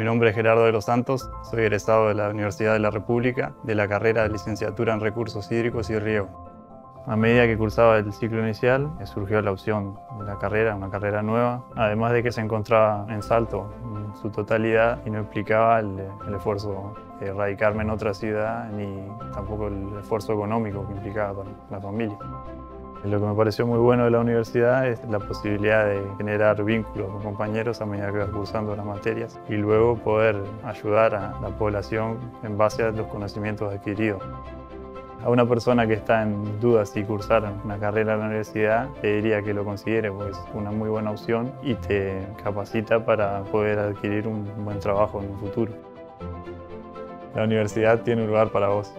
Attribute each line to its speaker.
Speaker 1: Mi nombre es Gerardo de los Santos, soy egresado de la Universidad de la República de la carrera de licenciatura en Recursos Hídricos y Riego. A medida que cursaba el ciclo inicial, surgió la opción de la carrera, una carrera nueva, además de que se encontraba en Salto en su totalidad y no implicaba el, esfuerzo de radicarme en otra ciudad ni tampoco el esfuerzo económico que implicaba para la familia. Lo que me pareció muy bueno de la universidad es la posibilidad de generar vínculos con compañeros a medida que vas cursando las materias y luego poder ayudar a la población en base a los conocimientos adquiridos. A una persona que está en duda si cursar una carrera en la universidad, le diría que lo considere, porque es una muy buena opción y te capacita para poder adquirir un buen trabajo en un futuro. La universidad tiene un lugar para vos.